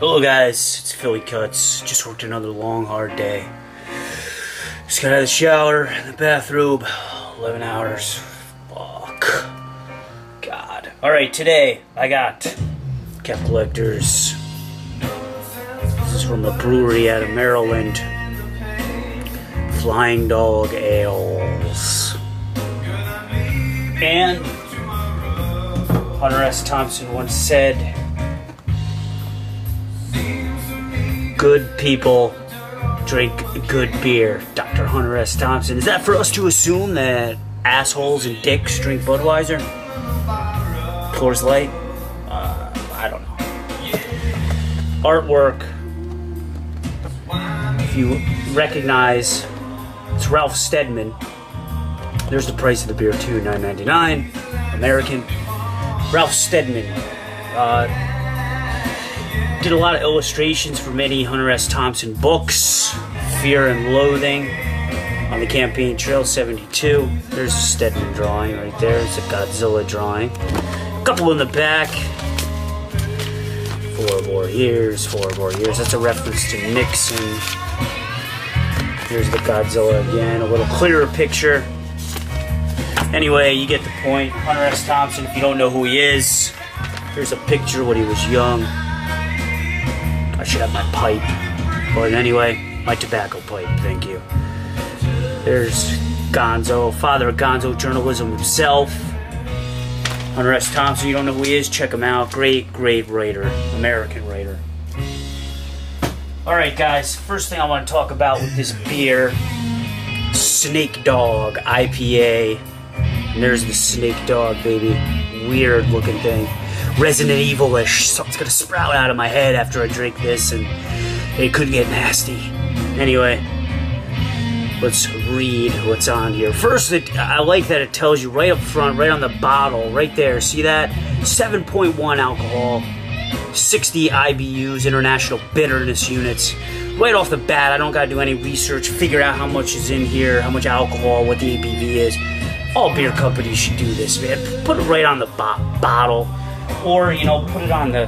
Hello guys, it's Philly Kuts. Just worked another long, hard day. Just got out of the shower, in the bathrobe. 11 hours. Fuck. God. Alright, today I got Cap Collectors. This is from a brewery out of Maryland. Flying Dog Ales. And Hunter S. Thompson once said, Good people drink good beer. Dr. Hunter S. Thompson. Is that for us to assume that assholes and dicks drink Budweiser? Coors Light? Uh, I don't know. Artwork. If you recognize, it's Ralph Steadman. There's the price of the beer too, $9.99. American. Ralph Steadman. Uh, did a lot of illustrations for many Hunter S. Thompson books. Fear and Loathing on the campaign trail 72. There's a Steadman drawing right there. It's a Godzilla drawing. A couple in the back. Four more years, four more years. That's a reference to Nixon. Here's the Godzilla again. A little clearer picture. Anyway, you get the point. Hunter S. Thompson, if you don't know who he is, here's a picture when he was young. I should have my pipe. But anyway, my tobacco pipe, thank you. There's Gonzo, father of Gonzo journalism himself. Hunter S. Thompson, you don't know who he is, check him out. Great, great writer, American writer. Alright, guys, first thing I want to talk about with this beer Snake Dog IPA. And there's the Snake Dog, baby. Weird looking thing. Resident Evil-ish. Something's gonna sprout out of my head after I drink this, and it could get nasty. Anyway, let's read what's on here. First, it, I like that it tells you right up front, right on the bottle, right there. See that? 7.1 alcohol, 60 IBUs, international bitterness units. Right off the bat, I don't gotta do any research, figure out how much is in here, how much alcohol, what the ABV is. All beer companies should do this, man. Put it right on the bo- bottle or you know put it on the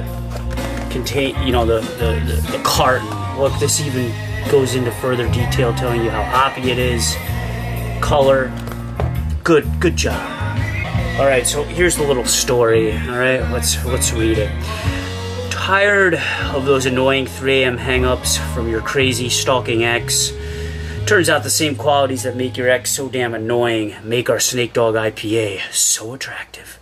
contain you know the, the, the, the carton look this even goes into further detail telling you how hoppy it is. Color. Good good job. All right so here's the little story all right? Let's let's read it. Tired of those annoying 3 a.m hang-ups from your crazy stalking ex? Turns out the same qualities that make your ex so damn annoying make our snake dog ipa so attractive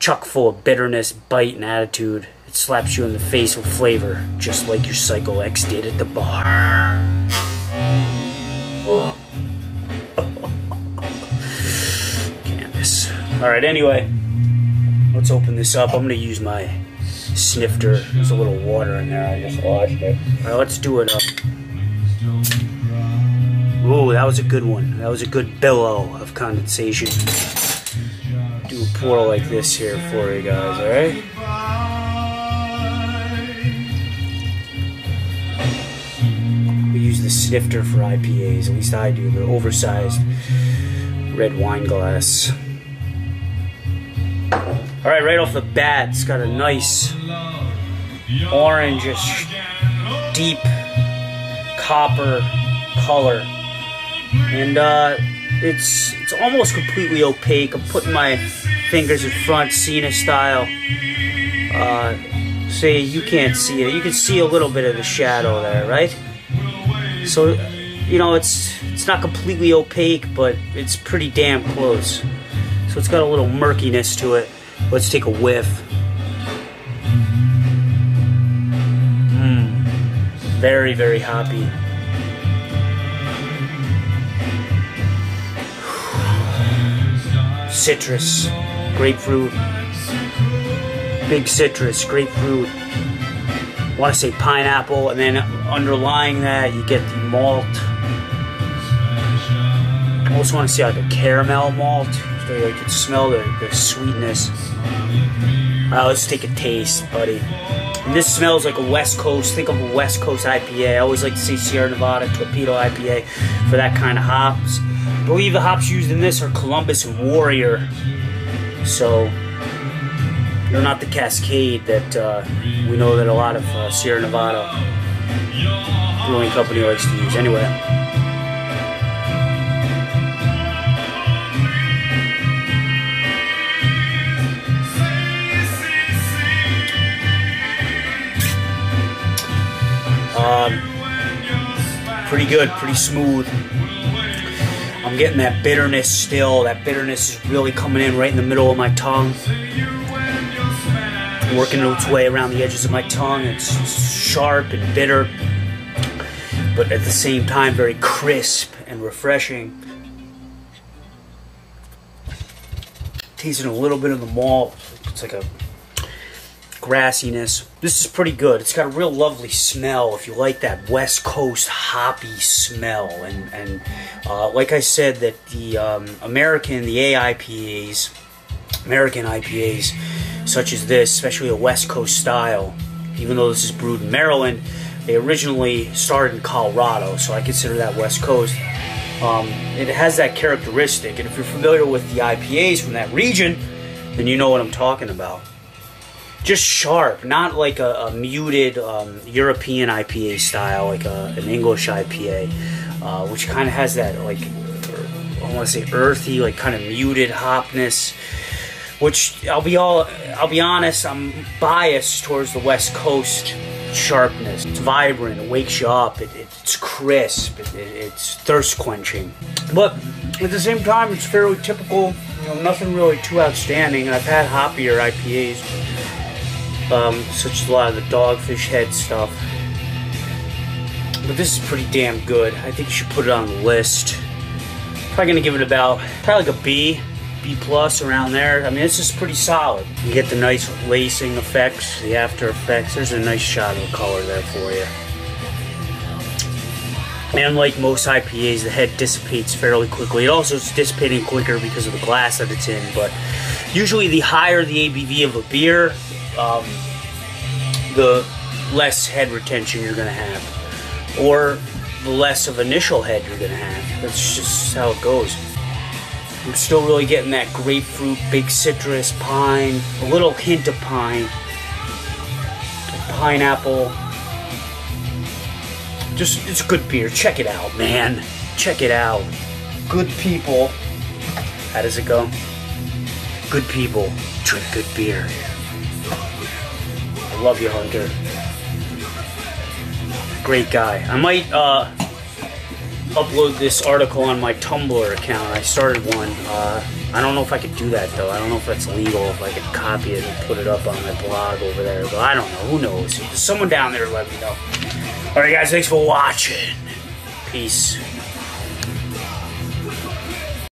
chock full of bitterness, bite, and attitude. It slaps you in the face with flavor, just like your psycho X did at the bar. Canvas. Alright, anyway, let's open this up. I'm gonna use my snifter. There's a little water in there. I just washed it. Alright, let's do it up. Ooh, that was a good one. That was a good billow of condensation like this here for you guys, alright? We use the snifter for IPAs, at least I do, the oversized red wine glass. Alright, right off the bat, it's got a nice orangish, deep copper color. And uh, it's it's almost completely opaque. I'm putting my fingers in front, Cena style. Uh, say you can't see it. You can see a little bit of the shadow there, right? So, you know, it's it's not completely opaque, but it's pretty damn close. So it's got a little murkiness to it. Let's take a whiff. Mmm. Very, very hoppy. Citrus grapefruit, big citrus, grapefruit. I want to say pineapple, and then underlying that you get the malt. I also want to say like a caramel malt, so you can smell the, the sweetness. Uh, let's take a taste, buddy. And this smells like a West Coast. Think of a West Coast IPA. I always like to say Sierra Nevada Torpedo IPA for that kind of hops. I believe the hops used in this are Columbus and Warrior. So, They're not the Cascade that uh, we know that a lot of uh, Sierra Nevada brewing company likes to use. Anyway. Um, pretty good, pretty smooth. I'm getting that bitterness still. That bitterness is really coming in right in the middle of my tongue. Working its way around the edges of my tongue. It's sharp and bitter, but at the same time, very crisp and refreshing. Tasting a little bit of the malt. It's like a grassiness. This is pretty good. It's got a real lovely smell if you like that West Coast hoppy smell. And, and uh, like I said, that the um, American, the AIPAs, American IPAs, such as this, especially a West Coast style, even though this is brewed in Maryland, they originally started in Colorado, so I consider that West Coast. Um, it has that characteristic, and if you're familiar with the IPAs from that region, then you know what I'm talking about just sharp, not like a, a muted um, European IPA style, like a, an English IPA, uh, which kind of has that like I want to say earthy, like kind of muted hopness. Which I'll be all I'll be honest, I'm biased towards the West Coast sharpness. It's vibrant, it wakes you up, it, it's crisp, it, it's thirst quenching. But at the same time, it's fairly typical. You know, nothing really too outstanding. I've had hoppier IPAs um, such as a lot of the Dogfish Head stuff. But this is pretty damn good. I think you should put it on the list. Probably gonna give it about probably like a B, B plus around there. I mean, this is pretty solid. You get the nice lacing effects, the after effects. There's a nice shot of color there for you. And like most IPAs, the head dissipates fairly quickly. It also is dissipating quicker because of the glass that it's in. But usually, the higher the ABV of a beer, um, the less head retention you're going to have, or the less of initial head you're going to have. That's just how it goes. I'm still really getting that grapefruit, big citrus, pine, a little hint of pine, pineapple. Just, it's good beer. Check it out, man. Check it out. Good people. How does it go? Good people drink good beer. Love you, Hunter. Great guy. I might uh, upload this article on my Tumblr account. I started one. Uh, I don't know if I could do that though. I don't know if that's legal. If I could copy it and put it up on my blog over there, but I don't know. Who knows? Someone down there let me know. All right, guys. Thanks for watching. Peace.